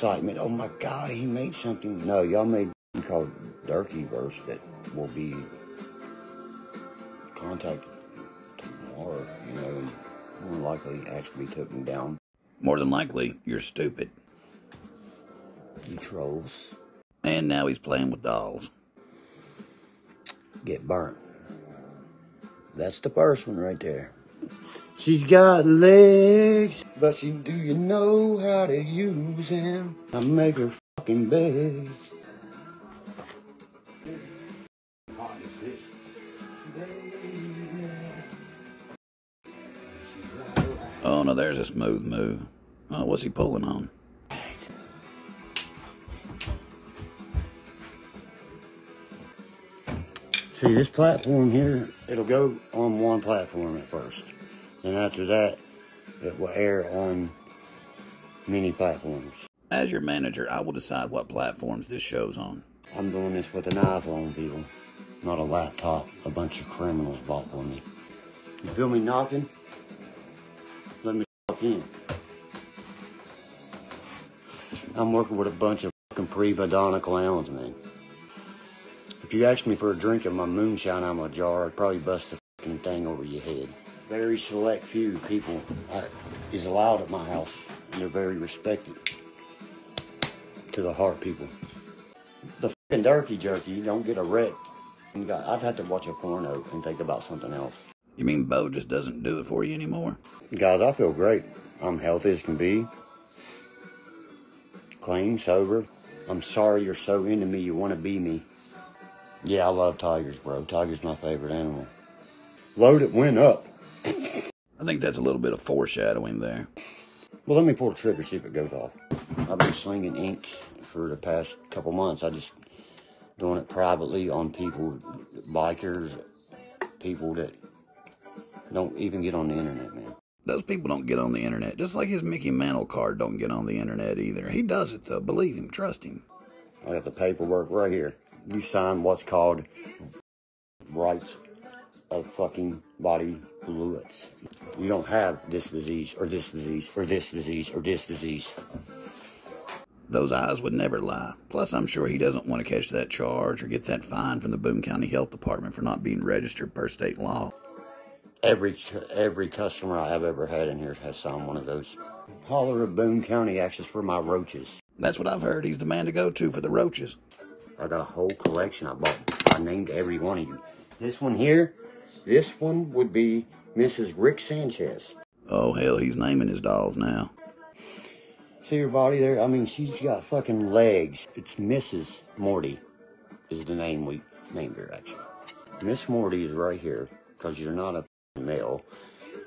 excitement. Oh my God, he made something. No, y'all made called Derkieverse that will be contacted tomorrow, you know, and more likely actually be taken down. More than likely, you're stupid. You trolls And now he's playing with dolls. get burnt. That's the first one right there. She's got legs, but she do you know how to use them? I make her fucking beg. Oh, no, there's a smooth move. Oh, what's he pulling on? See, this platform here, it'll go on one platform at first. And after that, it will air on many platforms. As your manager, I will decide what platforms this show's on. I'm doing this with an iPhone, people, not a laptop a bunch of criminals bought for me. You feel me knocking? Let me in. I'm working with a bunch of fucking pre-Madonna clowns, man. If you ask me for a drink of my moonshine out of my jar, I'd probably bust the fucking thing over your head. Very select few people uh, is allowed at my house, and they're very respected to the heart people. The fucking dirty jerky, don't get a wreck. I'd have to watch a porno and think about something else. You mean Bo just doesn't do it for you anymore? Guys, I feel great. I'm healthy as can be. Clean, sober. I'm sorry you're so into me, you want to be me. Yeah, I love tigers, bro. Tiger's my favorite animal. Load it went up. I think that's a little bit of foreshadowing there. Well, let me pull the trigger, see if it goes off. I've been slinging ink for the past couple months. I just doing it privately on people, bikers, people that don't even get on the internet, man. Those people don't get on the internet, just like his Mickey Mantle card don't get on the internet either. He does it though. Believe him, trust him. I got the paperwork right here. You sign what's called rights of fucking body fluids. You don't have this disease or this disease or this disease or this disease. Those eyes would never lie. Plus, I'm sure he doesn't want to catch that charge or get that fine from the Boone County Health Department for not being registered per state law. Every every customer I've ever had in here has signed one of those. Holler of Boone County access for my roaches. That's what I've heard. He's the man to go to for the roaches. I got a whole collection I bought. I named every one of you. This one here, this one would be Mrs. Rick Sanchez. Oh, hell, he's naming his dolls now. See her body there? I mean, she's got fucking legs. It's Mrs. Morty, is the name we named her, actually. Miss Morty is right here, because you're not a male,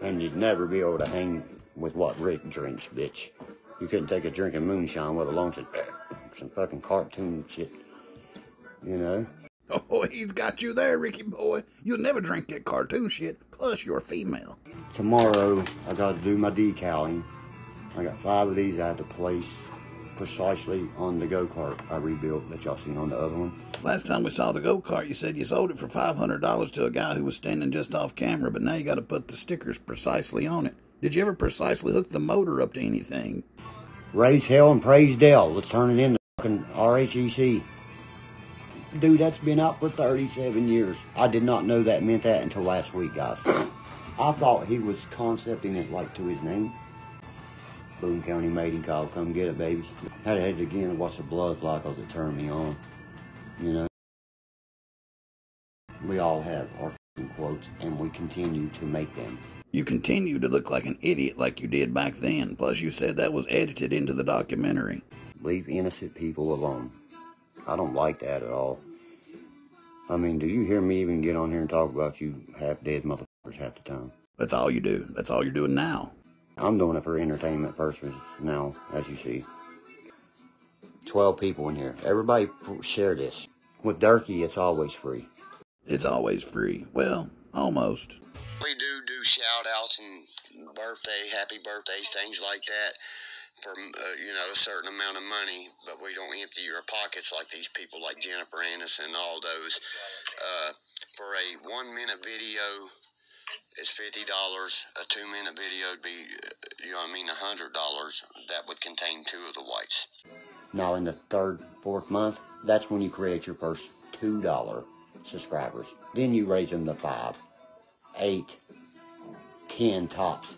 and you'd never be able to hang with what Rick drinks, bitch. You couldn't take a drink of moonshine with alone some, some fucking cartoon shit, you know? Oh, he's got you there, Ricky boy. You'll never drink that cartoon shit. Plus, you're female. Tomorrow, I got to do my decaling. I got five of these I had to place precisely on the go-kart I rebuilt that y'all seen on the other one. Last time we saw the go kart, you said you sold it for $500 to a guy who was standing just off camera, but now you got to put the stickers precisely on it. Did you ever precisely hook the motor up to anything? Raise hell and praise Dell. Let's turn it into fucking RHEC. Dude, that's been out for 37 years. I did not know that meant that until last week, guys. I thought he was concepting it like to his name. Boone County mating call, come get it, baby. Had to it again and watch the blood fly because it turned me on. You know? We all have our quotes, and we continue to make them. You continue to look like an idiot like you did back then. Plus, you said that was edited into the documentary. Leave innocent people alone. I don't like that at all. I mean, do you hear me even get on here and talk about you half dead motherfuckers half the time? That's all you do. That's all you're doing now. I'm doing it for entertainment purposes now, as you see. 12 people in here. Everybody share this. With Derkie, it's always free. It's always free. Well, almost. We do do shout outs and birthday, happy birthdays, things like that for, uh, you know, a certain amount of money, but we don't empty your pockets like these people like Jennifer Aniston and all those. Uh, for a one minute video It's fifty dollars. A two-minute video would be, uh, you know, what I mean, a hundred dollars. That would contain two of the whites. Now, in the third, fourth month, that's when you create your first two dollar subscribers. Then you raise them to five, eight, ten tops.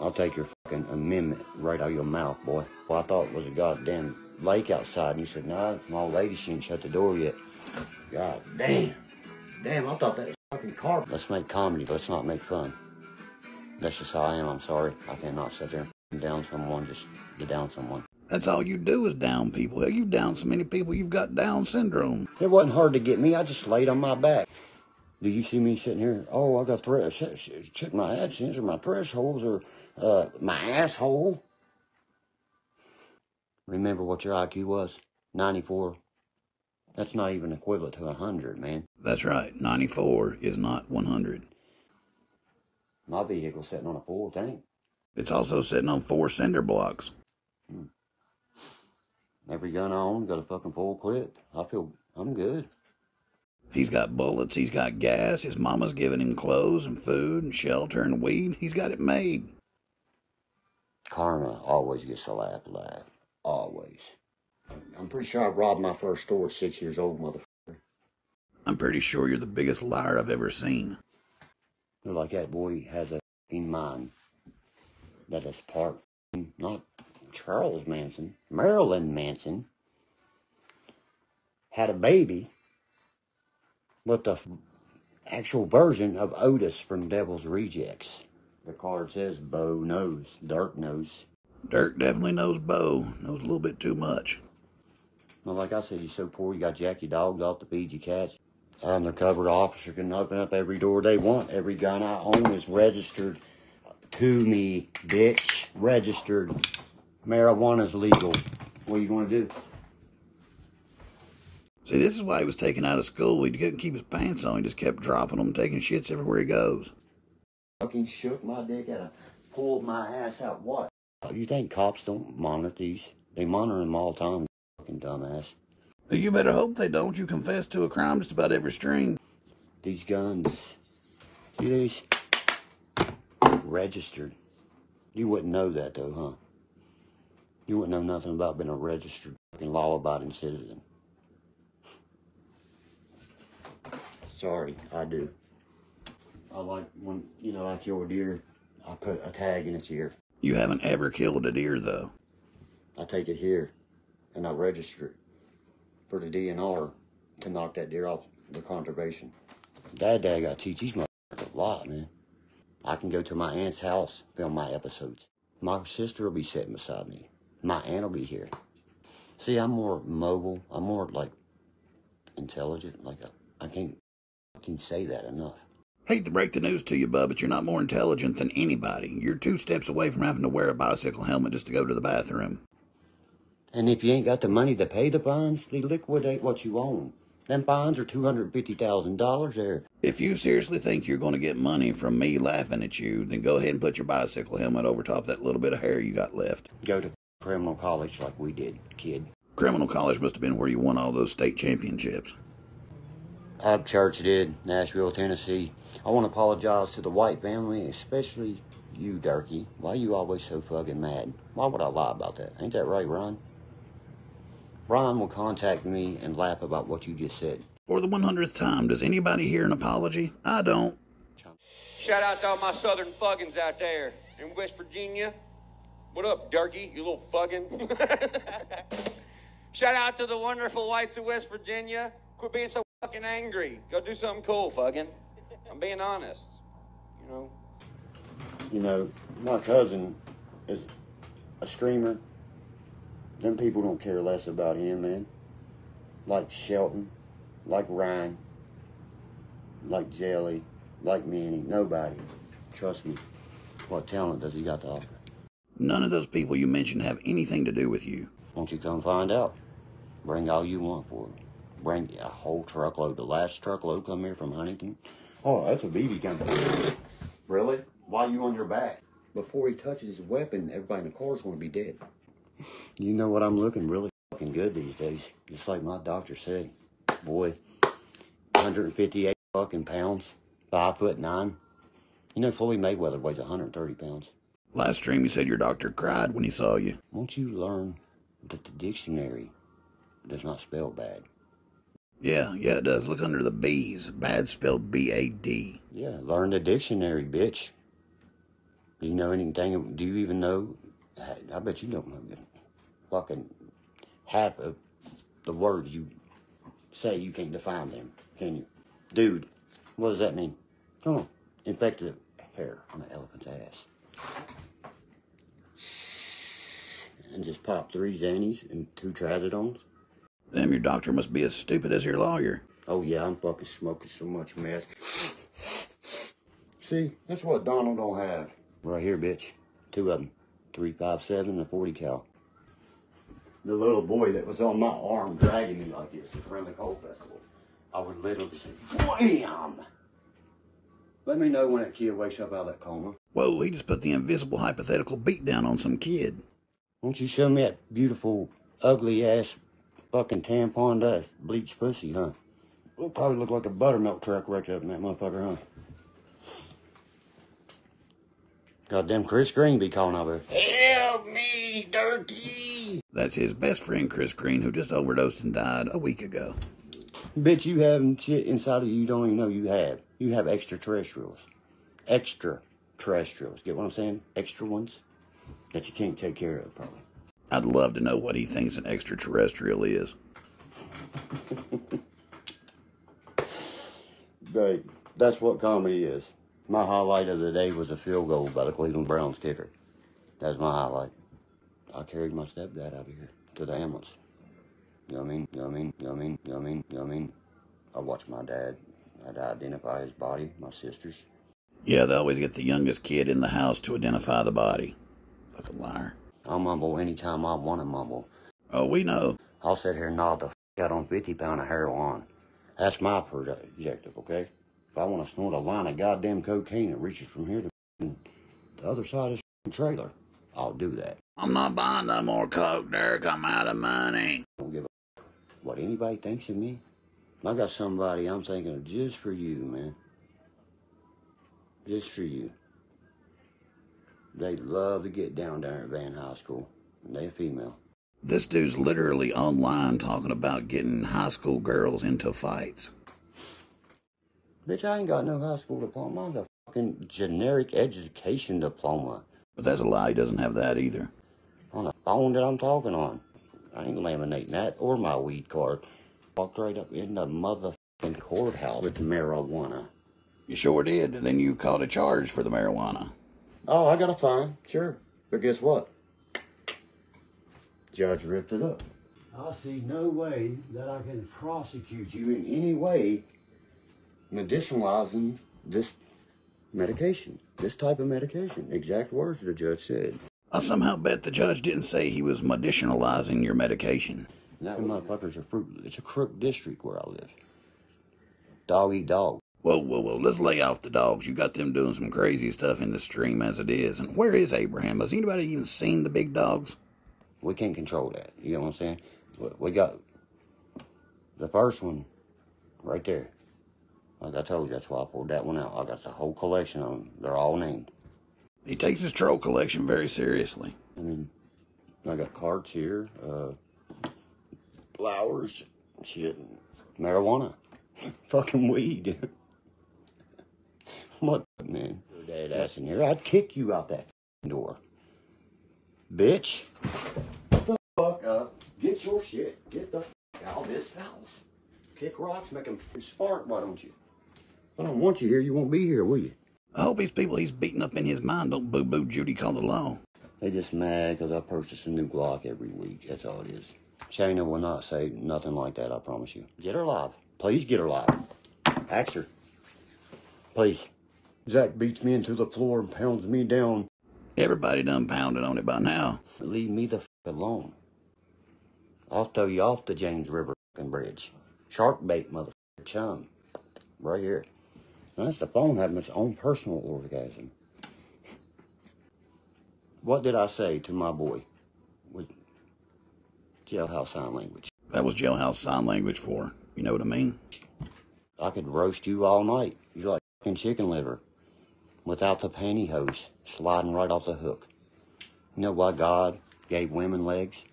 I'll take your fucking amendment right out of your mouth, boy. Well, I thought it was a goddamn lake outside, and you said, "No, it's an old lady. She ain't shut the door yet." God damn, damn! I thought that was fucking car. Let's make comedy, but let's not make fun. That's just how I am. I'm sorry. I cannot sit there and down someone. Just get down someone. That's all you do is down people. You've down so many people, you've got Down syndrome. It wasn't hard to get me. I just laid on my back. Do you see me sitting here? Oh, I got thresh. Check my AdSense or my thresholds or uh, my asshole. Remember what your IQ was? 94. That's not even equivalent to 100, man. That's right. 94 is not 100. My vehicle's sitting on a full tank. It's also sitting on four cinder blocks. Hmm. Every gun I own got a fucking full clip. I feel I'm good. He's got bullets, he's got gas, his mama's giving him clothes and food and shelter and weed. He's got it made. Karma always gets the laugh laugh. Always. I'm pretty sure I robbed my first store at six years old, motherfucker. I'm pretty sure you're the biggest liar I've ever seen. You're like that boy has a in mind that is part, not Charles Manson, Marilyn Manson, had a baby with the actual version of Otis from Devil's Rejects. The card says Bo knows, Dirk knows. Dirk definitely knows Bo, knows a little bit too much. Well, like I said, you're so poor, you got Jackie dogs off to feed your cats. Undercover officer can open up every door they want. Every gun I own is registered to me, bitch. Registered. Marijuana's legal. What are you going to do? See, this is why he was taken out of school. He couldn't keep his pants on. He just kept dropping them, taking shits everywhere he goes. Fucking shook my dick out. and pulled my ass out. What? Oh, you think cops don't monitor these? They monitor them all the time. Fucking dumbass. You better hope they don't. You confess to a crime just about every string. These guns. See these? Registered. You wouldn't know that though, huh? You wouldn't know nothing about being a registered fucking law-abiding citizen. Sorry, I do. I like when, you know, I kill a deer, I put a tag in its ear. You haven't ever killed a deer, though. I take it here, and I register it for the DNR to knock that deer off the conservation. Dad, Dad, I got teach these motherfuckers a lot, man. I can go to my aunt's house, film my episodes. My sister will be sitting beside me my aunt will be here. See, I'm more mobile. I'm more like intelligent. Like I, can't, I can't say that enough. Hate to break the news to you, bub, but you're not more intelligent than anybody. You're two steps away from having to wear a bicycle helmet just to go to the bathroom. And if you ain't got the money to pay the fines, they liquidate what you own. Them fines are two hundred fifty thousand dollars there. If you seriously think you're going to get money from me laughing at you, then go ahead and put your bicycle helmet over top that little bit of hair you got left. Go to criminal college like we did, kid. Criminal college must have been where you won all those state championships. Upchurch did, Nashville, Tennessee. I want to apologize to the white family, especially you, Derkie. Why you always so fucking mad? Why would I lie about that? Ain't that right, Ron? Ron will contact me and laugh about what you just said. For the 100th time, does anybody hear an apology? I don't. Shout out to all my southern fuggins out there in West Virginia, what up, Derkie, you little fucking? Shout out to the wonderful whites of West Virginia. Quit being so fucking angry. Go do something cool, fucking. I'm being honest. You know. You know, my cousin is a streamer. Them people don't care less about him, man. Like Shelton, like Ryan, like Jelly, like Manny. Nobody. Trust me. What talent does he got to offer? None of those people you mentioned have anything to do with you. Won't you come find out? Bring all you want for it. Bring a whole truckload. The last truckload come here from Huntington. Oh, that's a BB gun. Really? Why are you on your back? Before he touches his weapon, everybody in the car is going to be dead. You know what? I'm looking really fucking good these days. Just like my doctor said. Boy, 158 fucking pounds, five foot nine. You know, Floyd Mayweather weighs 130 pounds. Last stream, you said your doctor cried when he saw you. Won't you learn that the dictionary does not spell bad? Yeah, yeah, it does. Look under the B's. Bad spelled B A D. Yeah, learn the dictionary, bitch. Do you know anything? Do you even know? I bet you don't know fucking half of the words you say. You can't define them, can you? Dude, what does that mean? Come on. Infected hair on an elephant's ass. And just pop three Xannies and two Trazodones. Damn, your doctor must be as stupid as your lawyer. Oh yeah, I'm fucking smoking so much meth. See, that's what Donald don't have. Right here, bitch. Two of them. Three, five, seven, and a 40 cal. The little boy that was on my arm dragging me like this around the coal festival. I would literally say, wham! Let me know when that kid wakes up out of that coma. Whoa, he just put the invisible hypothetical beat down on some kid. Won't you show me that beautiful, ugly ass fucking tampon dust bleached pussy, huh? It'll probably look like a buttermilk truck wrecked up in that motherfucker, huh? Goddamn Chris Green be calling over there. Help me, dirty! That's his best friend, Chris Green, who just overdosed and died a week ago. Bitch, you have shit inside of you you don't even know you have. You have extraterrestrials. Extraterrestrials. Get what I'm saying? Extra ones that you can't take care of, probably. I'd love to know what he thinks an extraterrestrial is. Great. that's what comedy is. My highlight of the day was a field goal by the Cleveland Browns kicker. That's my highlight. I carried my stepdad out of here to the ambulance. You know what I mean? You know what I mean? You know what I mean? You know what I mean? You know what I mean? I watched my dad. I had to identify his body, my sister's. Yeah, they always get the youngest kid in the house to identify the body. Fucking liar. I'll mumble anytime I want to mumble. Oh, we know. I'll sit here and nod the f out on 50 pound of heroin. That's my objective, okay? If I want to snort a line of goddamn cocaine that reaches from here to the other side of the trailer, I'll do that. I'm not buying no more coke, Derek. I'm out of money. I don't give a what anybody thinks of me. I got somebody I'm thinking of just for you, man. Just for you. They love to get down there at Van High School. And they a female. This dude's literally online talking about getting high school girls into fights. Bitch, I ain't got no high school diploma. I'm a fucking generic education diploma. But that's a lie. He doesn't have that either. On the phone that I'm talking on. I ain't laminating that or my weed card. Walked right up in the motherfucking courthouse with the marijuana. You sure did. And then you caught a charge for the marijuana. Oh, I got a fine, sure. But guess what? Judge ripped it up. I see no way that I can prosecute you in any way medicinalizing this medication, this type of medication. Exact words the judge said. I somehow bet the judge didn't say he was medicinalizing your medication. That motherfucker's a fruit. It's a crook district where I live. Dog eat dog. Whoa, whoa, whoa. Let's lay off the dogs. You got them doing some crazy stuff in the stream as it is. And where is Abraham? Has anybody even seen the big dogs? We can't control that. You know what I'm saying? We got the first one right there. Like I told you, that's why I pulled that one out. I got the whole collection of them. They're all named. He takes his troll collection very seriously. I mean, I got cards here, uh, flowers, shit, marijuana, fucking weed. what, man? Your dad ass in here, I'd kick you out that door. Bitch. Get the fuck up. Get your shit. Get the fuck out of this house. Kick rocks, make them spark, why don't you? I don't want you here, you won't be here, will you? I hope these people he's beating up in his mind don't boo boo Judy call the law. They just mad because I purchase a new Glock every week. That's all it is. Shayna will not say nothing like that, I promise you. Get her alive. Please get her alive. Ask her. Please. Zach beats me into the floor and pounds me down. Everybody done pounded on it by now. Leave me the f alone. I'll throw you off the James River fucking bridge. Shark bait, motherfucker, chum. Right here. That's the phone having its own personal orgasm. What did I say to my boy with jailhouse sign language? That was jailhouse sign language for, you know what I mean? I could roast you all night. You're like chicken liver. Without the pantyhose sliding right off the hook. You know why God gave women legs?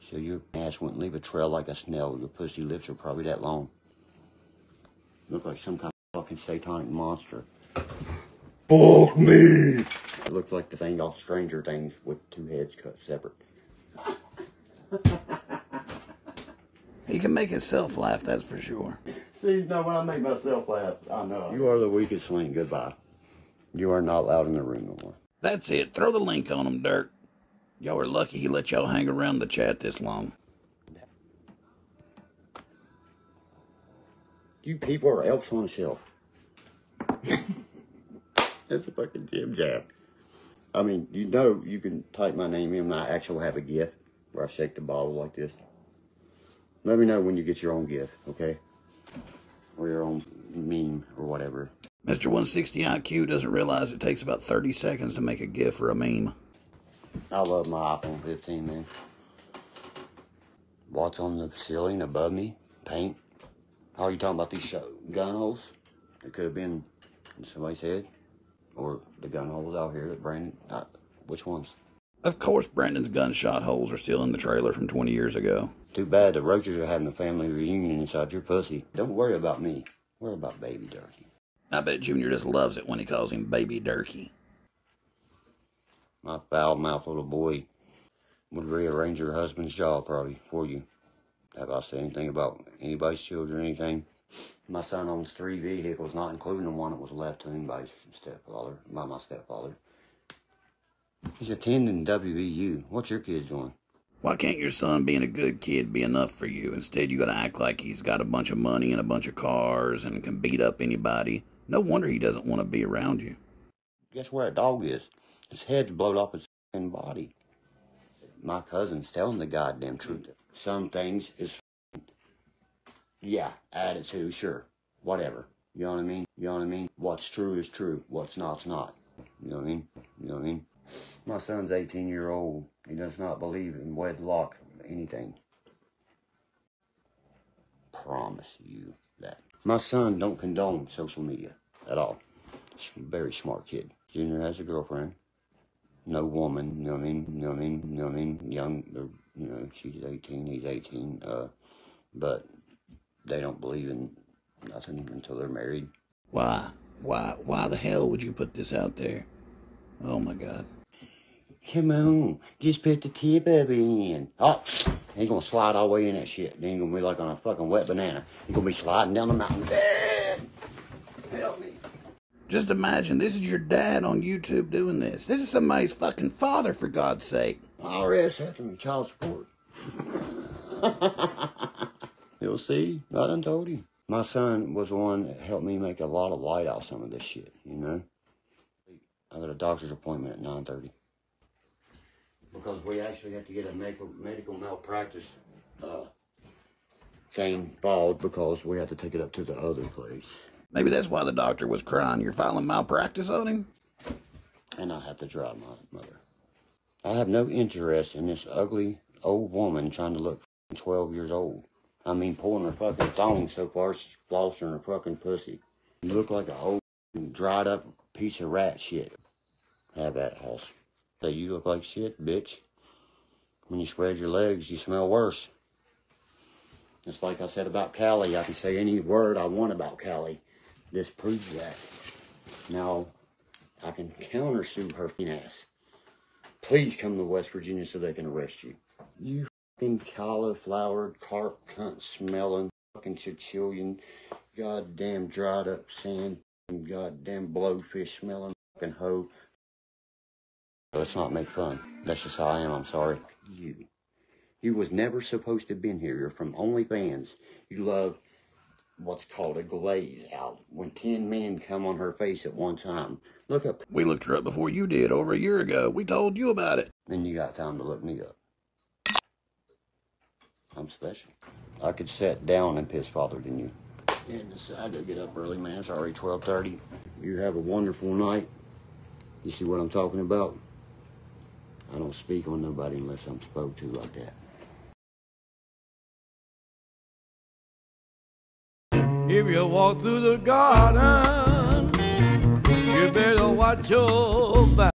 So your ass wouldn't leave a trail like a snail. Your pussy lips are probably that long. Look like some kind of fucking satanic monster. Fuck me! It looks like the thing off Stranger Things with two heads cut separate. He can make himself laugh, that's for sure. See, no, when I make myself laugh, I know. You are the weakest link. Goodbye. You are not allowed in the room no more. That's it. Throw the link on him, Dirk. Y'all are lucky he let y'all hang around the chat this long. You people are elves on a shelf. That's a fucking jib jab. I mean, you know you can type my name in and I actually have a gift where I shake the bottle like this. Let me know when you get your own gift, okay? Or your own meme or whatever. Mr. 160 IQ doesn't realize it takes about 30 seconds to make a GIF or a meme. I love my iPhone 15, man. What's on the ceiling above me? Paint. How are you talking about these gun holes? It could have been in somebody's head. Or the gun holes out here that Brandon. Uh, which ones? Of course, Brandon's gunshot holes are still in the trailer from 20 years ago. Too bad the roaches are having a family reunion inside your pussy. Don't worry about me. Worry about baby Derkie. I bet Junior just loves it when he calls him Baby Derkie. My foul mouthed little boy would rearrange your husband's jaw probably for you. Have I said anything about anybody's children or anything? My son owns three vehicles, not including the one that was left to him by his stepfather, by my stepfather. He's attending WVU. What's your kids doing? Why can't your son being a good kid be enough for you? Instead, you gotta act like he's got a bunch of money and a bunch of cars and can beat up anybody. No wonder he doesn't want to be around you. Guess where a dog is? His head's blowed off his body. My cousin's telling the goddamn truth. Some things is yeah, attitude, sure, whatever. You know what I mean? You know what I mean? What's true is true. What's not's not. You know what I mean? You know what I mean? My son's 18 year old. He does not believe in wedlock or anything. Promise you that. My son don't condone social media at all. He's a very smart kid. Junior has a girlfriend. No woman, what I mean? Young, they're, you know, she's 18, he's 18. Uh, but they don't believe in nothing until they're married. Why? Why? Why the hell would you put this out there? Oh my God. Come on, just put the tip it in. Oh, ain't gonna slide all the way in that shit. They ain't gonna be like on a fucking wet banana. You're gonna be sliding down the mountain. Dad, Help me. Just imagine this is your dad on YouTube doing this. This is somebody's fucking father, for God's sake. IRS after me, child support. You'll see. I done told you. My son was the one that helped me make a lot of light out of some of this shit, you know? I got a doctor's appointment at 9.30. Because we actually had to get a medical, medical malpractice uh, thing filed because we had to take it up to the other place. Maybe that's why the doctor was crying. You're filing malpractice on him? and I have to drive my mother. I have no interest in this ugly old woman trying to look 12 years old. I mean, pulling her fucking thong so far she's flossing her fucking pussy. You look like a old dried up piece of rat shit. Have that house. Say you look like shit, bitch. When you spread your legs, you smell worse. It's like I said about Callie. I can say any word I want about Callie. This proves that. Now, I can countersue her ass. Please come to West Virginia so they can arrest you. You fucking cauliflower, carp cunt smelling, fucking Chichilian, goddamn dried up sand, and goddamn blowfish smelling fucking hoe. Let's not make fun. That's just how I am. I'm sorry. You. You was never supposed to have been here. You're from OnlyFans. You love what's called a glaze out. When ten men come on her face at one time. Look up. We looked her up before you did over a year ago. We told you about it. Then you got time to look me up. I'm special. I could sit down and piss father than you. And decide to get up early, man. It's already 1230. You have a wonderful night. You see what I'm talking about? I don't speak on nobody unless I'm spoke to like that. If you walk through the garden, you better watch. Joe.